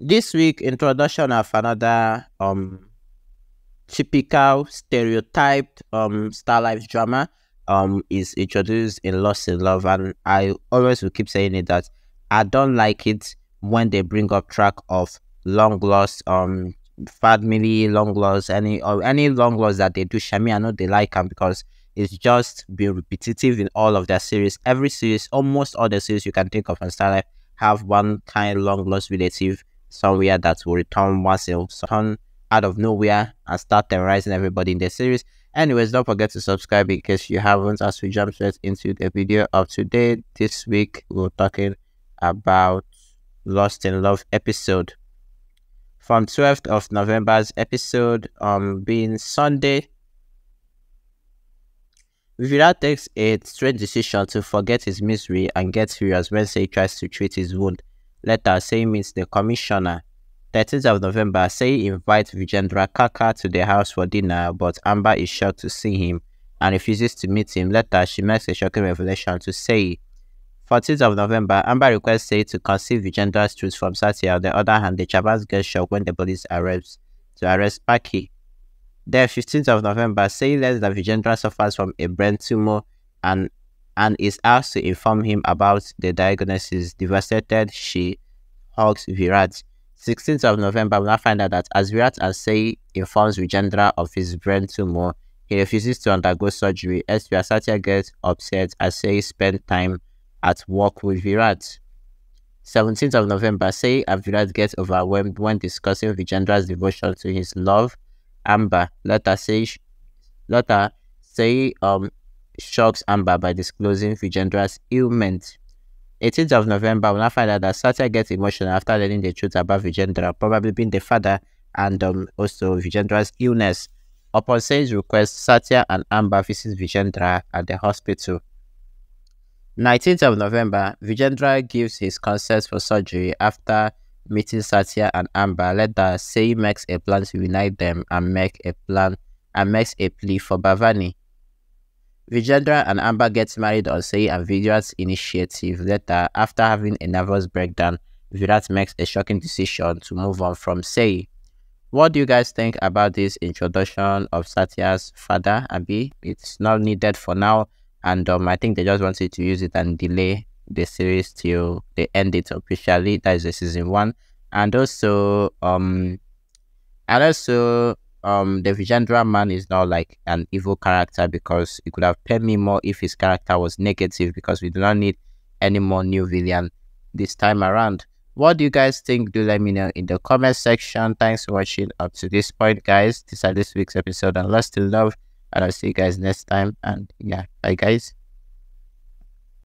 this week introduction of another um typical stereotyped um star life drama um is introduced in Lost in Love. And I always will keep saying it that I don't like it when they bring up track of long lost um family long lost any or any long lost that they do. Shami I know they like them because it's just been repetitive in all of their series. Every series almost all the series you can think of on Star Life have one kind long lost relative somewhere that will return in return out of nowhere and start terrorizing everybody in the series. Anyways, don't forget to subscribe in case you haven't as we jump straight into the video of today. This week we're talking about Lost in Love episode. From 12th of November's episode um being Sunday. Virat takes a strange decision to forget his misery and gets furious when Sai tries to treat his wound. Later, Sai meets the commissioner 13th of November, Sai invites Vijendra Kaka to their house for dinner, but Amber is shocked to see him and refuses to meet him. Later, she makes a shocking revelation to Sai. 14th of November, Amber requests Sai to conceal Vijendra's truth from Satya. On the other hand, the Chavas get shocked when the police arrives to arrest Pakhi. Then, 15th of November, Sai learns that Vijendra suffers from a brain tumor and and is asked to inform him about the diagnosis. Devastated, she hugs Virat. 16th of November, we now find out that as Virat Asay informs Vijendra of his brain tumor, he refuses to undergo surgery. As Satya gets upset as Sai spend time at work with Virat. 17th of November, Sai and Virat get overwhelmed when discussing Vijendra's devotion to his love, Amber. Later, Sai, later, Sai um, shocks Amber by disclosing Vijendra's ailment. 18th of November, we now find out that Satya gets emotional after learning the truth about Vijendra, probably being the father and um, also Vijendra's illness. Upon Sai's request, Satya and Amber visit Vijendra at the hospital. 19th of November, Vijendra gives his consent for surgery after meeting Satya and Amber. Let Later, Sai makes a plan to unite them and make a plan and makes a plea for Bhavani. Vijendra and Amber gets married on Sai and Virat's initiative. Later, after having a nervous breakdown, Virat makes a shocking decision to move on from Sai. What do you guys think about this introduction of Satya's father, Abi? It's not needed for now, and um, I think they just wanted to use it and delay the series till they end it officially. That is the season one, and also um, and also um the Vijendra man is not like an evil character because it could have paid me more if his character was negative because we do not need any more new villain this time around. What do you guys think? Do let me know in the comment section. Thanks for watching up to this point, guys. This is this week's episode and Lost in Love. And I'll see you guys next time. And yeah, bye guys.